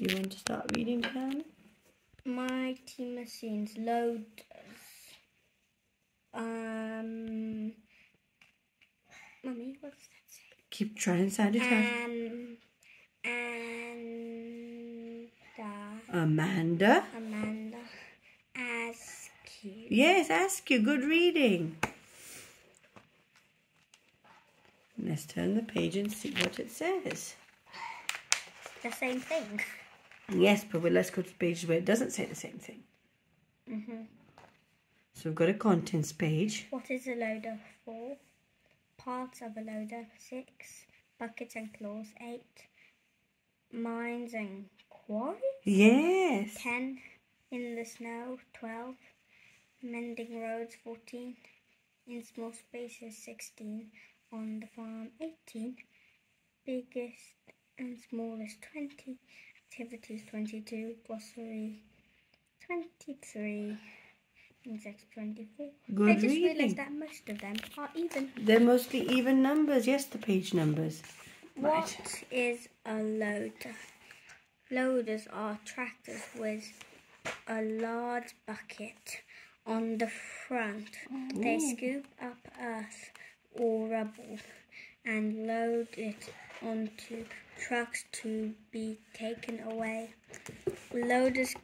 You want to start reading, Pam? Mighty machines, loaders. Um, mummy, what does that say? Keep trying to sound it. Um, and Amanda. Amanda Askew. Yes, ask you. Good reading. Let's turn the page and see what it says. The same thing. Yes, but well, let's go to pages where it doesn't say the same thing. hmm So we've got a contents page. What is a loader? Four. Parts of a loader. Six. Buckets and claws. Eight. Mines and quarries. Yes. Ten. In the snow. Twelve. Mending roads. Fourteen. In small spaces. Sixteen. On the farm. Eighteen. Biggest and smallest. Twenty. Activities. Twenty-two. Glossary. Twenty-three. Insects. Twenty-four. Good I just reading. realised that most of them are even. They're mostly even numbers. Yes, the page numbers. What Right. is a loader? Loaders are tractors with a large bucket on the front. They scoop up earth or rubble and load it onto trucks to be taken away. Loaders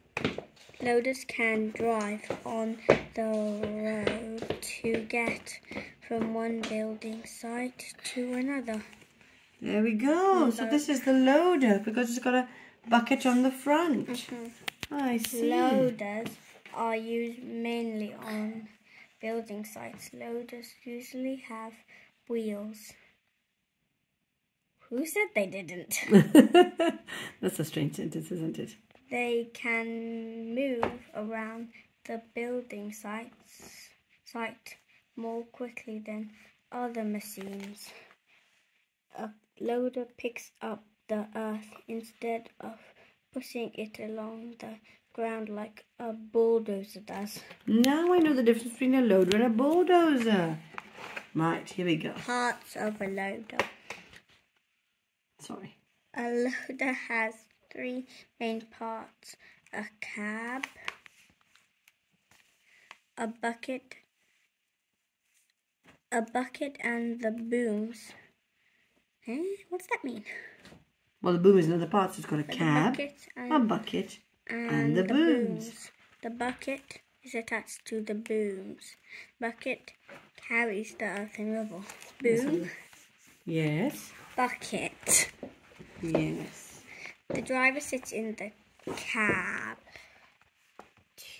loaders can drive on the road to get from one building site to another. There we go. So this is the loader because it's got a bucket on the front. Mm-hmm. I see. Loaders are used mainly on building sites. Loaders usually have wheels. Who said they didn't? That's a strange sentence, isn't it? they can move around the building sites site more quickly than other machines. A loader picks up the earth instead of pushing it along the ground like a bulldozer does. Now I know the difference between a loader and a bulldozer. Right, here we go. Parts of a loader. Sorry. A loader has three main parts a cab, a bucket, a bucket, and the booms. Eh? What's that mean? Well, the boom is another part. So it's got a cab, bucket and, a bucket, and, the, the booms. The bucket is attached to the booms. Bucket carries the earth and rubble. Boom, Yes. Bucket. Yes. The driver sits in the cab.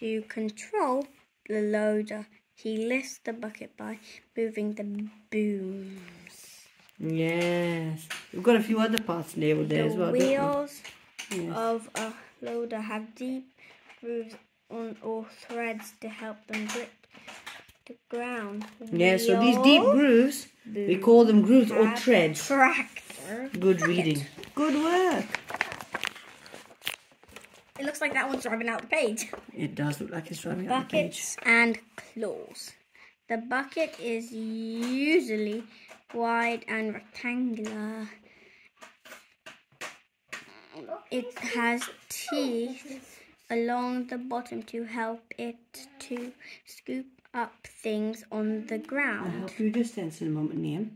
To control the loader, he lifts the bucket by moving the booms. Yes. We've got a few other parts labeled there The as well. we? wheels Yes. of a loader have deep grooves on or threads to help them grip the ground. Yeah, so these deep grooves, we call them grooves or cab, treads. Tractor. Good reading. Good work. It looks like that one's driving out the page. It does look like it's driving out the page. buckets and claws. The bucket is usually wide and rectangular. It has teeth along the bottom to help it to scoop up things on the ground. I'll help you with stencil in a moment, Liam.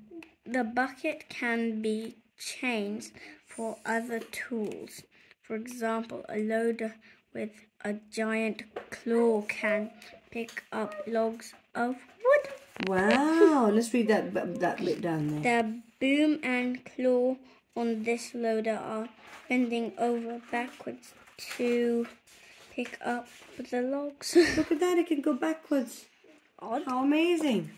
The bucket can be changed for other tools. For example, a loader with a giant claw can pick up logs of wood. Wow, let's read that that bit down there. The boom and claw on this loader are bending over backwards to pick up the logs. Look at that, it can go backwards. Odd. How amazing.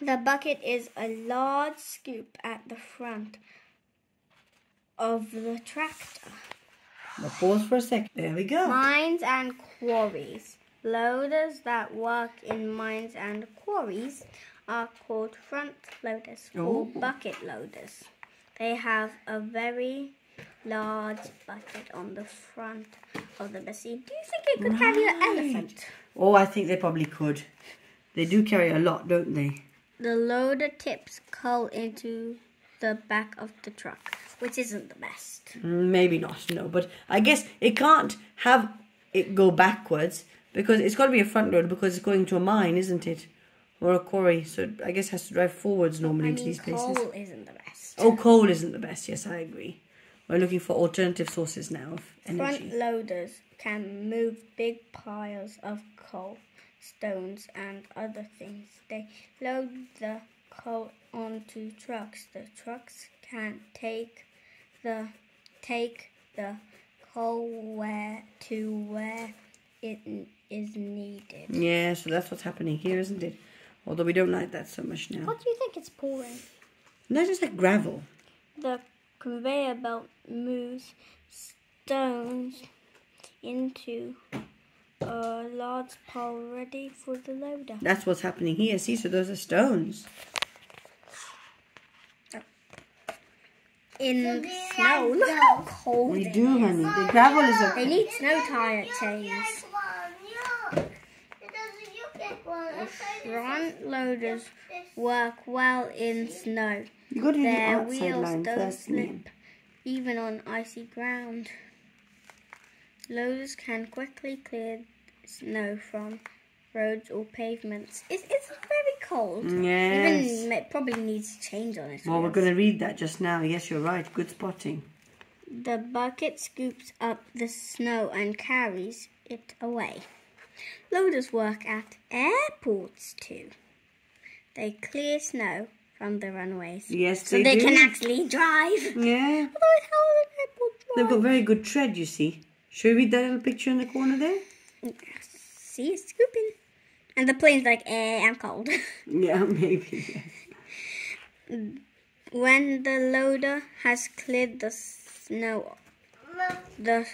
The bucket is a large scoop at the front of the tractor. Now pause for a second. There we go. Mines and quarries. Loaders that work in mines and quarries are called front loaders or Oh. bucket loaders. They have a very large bucket on the front of the machine. Do you think it could carry an Right. elephant? Oh, I think they probably could. They do carry a lot, don't they? The loader tips coal into the back of the truck, which isn't the best. Maybe not, no. But I guess it can't have it go backwards because it's got to be a front loader because it's going to a mine, isn't it? Or a quarry. So I guess it has to drive forwards normally I into mean, these places. coal isn't the best. Oh, coal isn't the best. Yes, I agree. We're looking for alternative sources now of energy. Front loaders can move big piles of coal, stones, and other things. They load the coal onto trucks. The trucks can take the take the coal where to where it is needed. Yeah, so that's what's happening here, isn't it? Although we don't like that so much now. What do you think it's pouring? No, just like gravel. The conveyor belt moves stones into a large pile ready for the loader. That's what's happening here. See, so those are stones. In snow, look how cold We do, is. honey. The gravel is They need snow tire chains. Front loaders work well in snow. You got to do the Their outside wheels line don't first. slip, even on icy ground. Loaders can quickly clear snow from roads or pavements. It's, it's very cold. Yes. Even it probably needs change on it. Well, we're going to read that just now. Yes, you're right. Good spotting. The bucket scoops up the snow and carries it away. Loaders work at airports too. They clear snow from the runways. Yes, So they, they can actually drive. Yeah. Otherwise, how an airport drive? They've got very good tread, you see. Should we read that little picture in the corner there? See, it's scooping. And the plane's like, eh, I'm cold. Yeah, maybe. when the loader has cleared the snow, the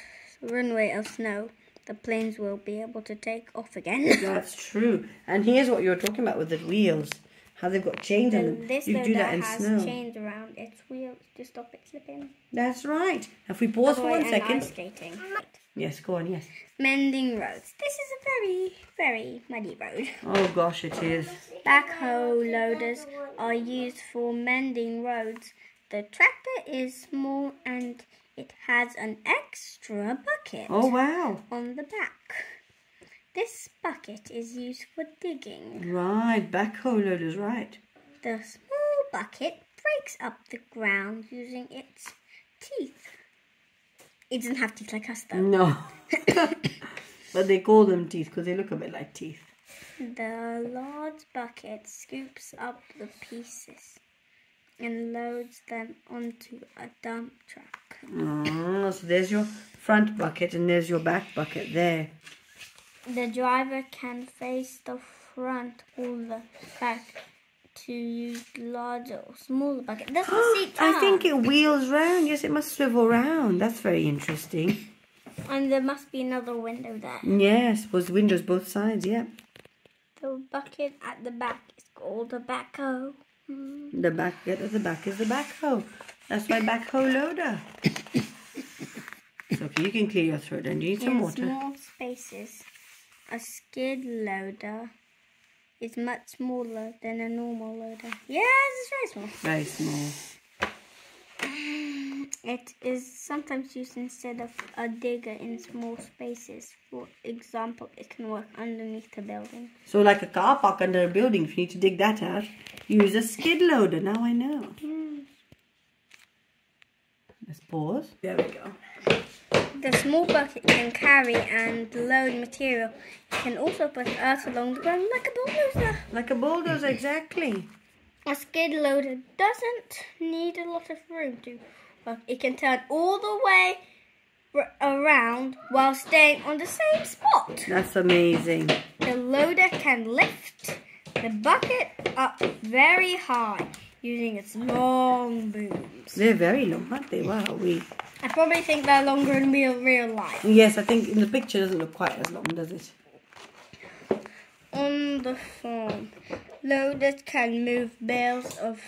runway of snow, the planes will be able to take off again. That's true. And here's what you're talking about with the wheels. How they've got chains on them. this You do that in has snow. chains around its wheels to stop it slipping. That's right. If we pause for one and ice skating. Yes, go on, yes. Mending roads. This is a very, very muddy road. Oh gosh, it is. Backhoe loaders are used for mending roads. The tractor is small and it has an extra bucket Oh wow. on the back. This bucket is used for digging. Right, backhoe loaders, right. The small bucket breaks up the ground using its teeth. It doesn't have teeth like us though. No. but they call them teeth because they look a bit like teeth. The large bucket scoops up the pieces and loads them onto a dump truck. Oh, so there's your front bucket and there's your back bucket there. The driver can face the front or the back to use larger or smaller bucket. See I think it wheels round. Yes, it must swivel round. That's very interesting. And there must be another window there. Yes, was windows both sides, yeah. The bucket at the back is called a backhoe. Hmm. The bucket at the back is the backhoe. That's my backhoe loader. so okay, you can clear your throat and you need some water. small spaces, a skid loader is much smaller than a normal loader. Yes, it's very small. Very small. It is sometimes used instead of a digger in small spaces. For example, it can work underneath a building. So like a car park under a building, if you need to dig that out, use a skid loader. Now I know. Hmm. Let's pause. There we go. The small bucket can carry and load material. It can also put earth along the ground like a bulldozer. Like a bulldozer, exactly. A skid loader doesn't need a lot of room to work. It can turn all the way around while staying on the same spot. That's amazing. The loader can lift the bucket up very high using its long booms. They're very long, aren't they? Wow, we. I probably think they're longer in real, real life. Yes, I think in the picture it doesn't look quite as long, does it? On the farm, loaders can move bales of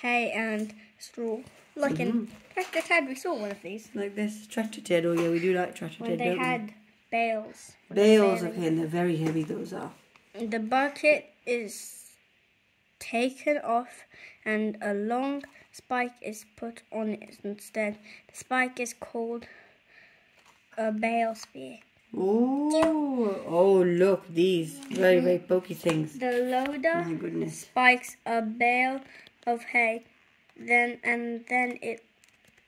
hay and straw. Like in mm-hmm. Tractor Ted, we saw one of these Like this tractor Ted. Oh yeah, we do like tractor when Ted, they had bales. we? Bales of hay, and they're very heavy. Those are. The bucket is taken off, and a long spike is put on it instead. The spike is called a bale spear. Oh, oh, look, these very, very pokey things. The loader My goodness. spikes a bale of hay, then and then it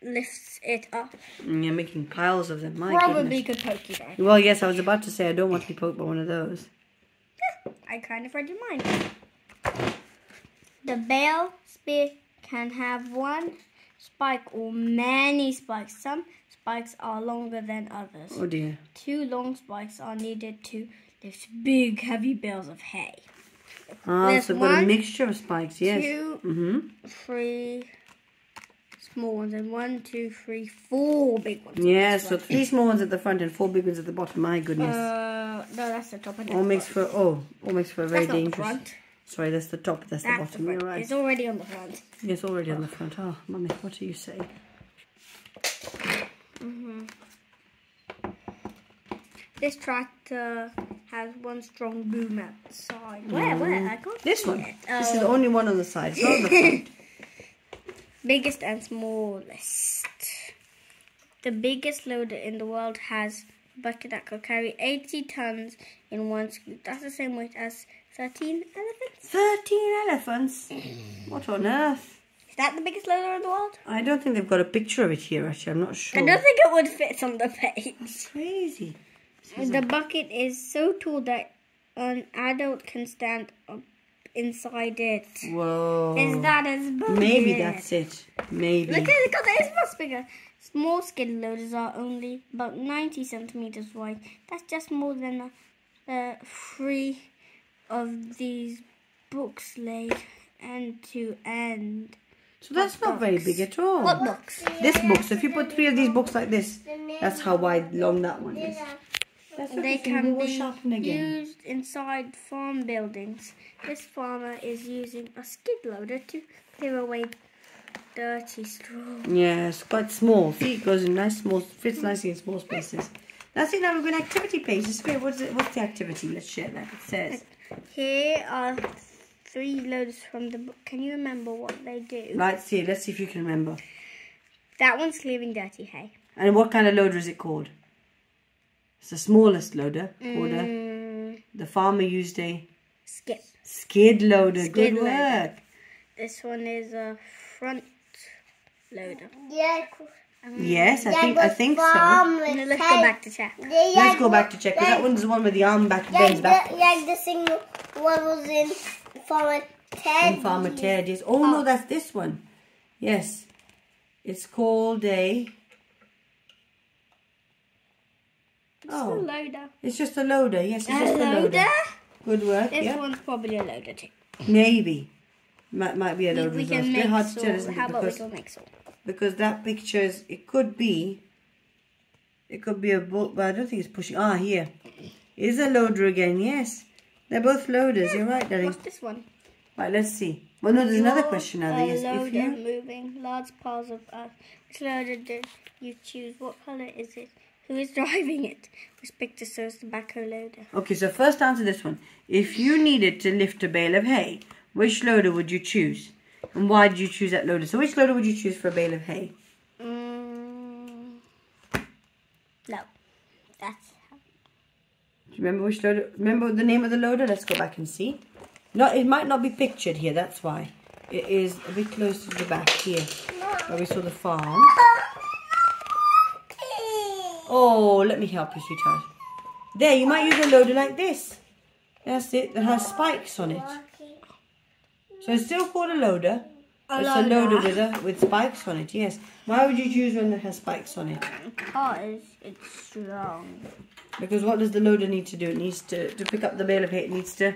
lifts it up. You're making piles of them. My Probably goodness. could poke you guys. Well, yes, I was about to say I don't want to be poked by one of those. I kind of read your mind. The bale spear can have one spike or many spikes. Some spikes are longer than others. Oh dear. Two long spikes are needed to lift big, heavy bales of hay. Ah, There's so got a mixture of spikes, yes. Two, Mm-hmm. three small ones, and one, two, three, four big ones. Yeah, so three small ones at the front and four big ones at the bottom. My goodness. Uh, no, that's the top. And all makes for oh, all makes for a very That's dangerous. Sorry, that's the top. That's, the That's the bottom. You're right. It's already on the front. It's already on the front. Oh, mummy, what do you say? Mm-hmm. This tractor has one strong boom outside. Where? Where? Mm. I can't This see one. it. This is the Oh. only one on the side. It's not on the front. biggest and smallest. The biggest loader in the world has bucket that could carry 80 tons in one scoop. That's the same weight as 13 elephants. Thirteen elephants. What on earth? Is that the biggest loader in the world? I don't think they've got a picture of it here. Actually, I'm not sure. I don't think it would fit on the page. That's Crazy. The bucket is so tall that an adult can stand up inside it. Whoa. Is that as big? Maybe that's it. Maybe. Look at it, because it is much bigger. Small skid loaders are only about 90 centimeters wide. That's just more than uh, uh, three of these books laid end to end. So that's not very big at all. What books? This book. So if you put three of these books like this, that's how wide long that one is. That's They can be used inside farm buildings. This farmer is using a skid loader to clear away dirty straw. Yeah, it's quite small. See, it goes in nice small, fits nicely in small spaces. That's it. Now we've got an activity page. What's it? What's the activity? Let's share that. It says. Here are three loaders from the book. Can you remember what they do? Let's See. Let's see if you can remember. That one's clearing dirty hay. And what kind of loader is it called? It's the smallest loader. Order. Mm, The farmer used a skip. skid loader. Skid Good loader. work. This one is a front loader. Yeah, Yes, I think I think so. Now let's go back to chat. Let's go back to check because that one's the one with the arm back bends back. Like the thing what was in Farmer Ted. And Farmer Ted is. Oh no, oh. that's this one. Yes, it's called a. It's a Oh, loader. it's just a loader. Yes, it's A just a loader. loader? Good work. This Yeah, one's probably a loader too. maybe. Might might be a We, loader. we can bit hard to tell, isn't How it? about we Because make so? because that picture is. It could be. It could be a boat, but I don't think it's pushing. Ah, here. It is a loader again. Yes, they're both loaders. You're right, darling. What's this one? Right, let's see. Well, no, there's another question now. A There is if loader you moving large piles of earth. Which loader did you choose? What color is it? Who is driving it? Which picture shows the backhoe loader? Okay, so first answer this one. If you needed to lift a bale of hay, which loader would you choose? And why did you choose that loader? So which loader would you choose for a bale of hay? Mm, no, that's Do you remember which loader? Remember the name of the loader? Let's go back and see. No, it might not be pictured here, that's why. It is a bit close to the back here, where we saw the farm. Oh, let me help you, sweetheart. There, you might use a loader like this. That's it, that has spikes on it. So it's still called a loader. A it's a loader loader. with a, with spikes on it, yes. Why would you choose one that has spikes on it? because it's strong. Because what does the loader need to do? It needs to, to pick up the bale of hay, it needs to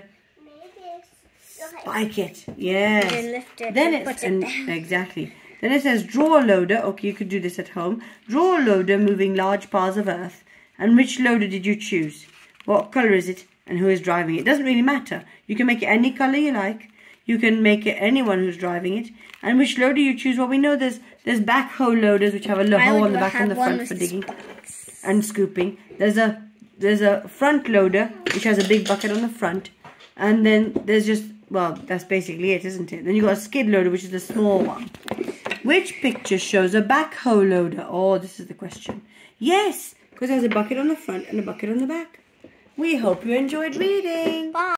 spike it. Yes. Then lift it Then and it's put it exactly. Then it says draw a loader. Okay, you could do this at home. Draw a loader moving large piles of earth. And which loader did you choose? What color is it? And who is driving it? It doesn't really matter. You can make it any color you like. You can make it anyone who's driving it. And which loader you choose? Well, we know there's there's backhoe loaders which have a hole on the back and the front for digging spikes. and scooping. There's a there's a front loader which has a big bucket on the front, and then there's just well, that's basically it, isn't it? Then you got a skid loader, which is the small one. Which picture shows a backhoe loader? Oh, this is the question. Yes, because there's a bucket on the front and a bucket on the back. We hope you enjoyed reading. Bye.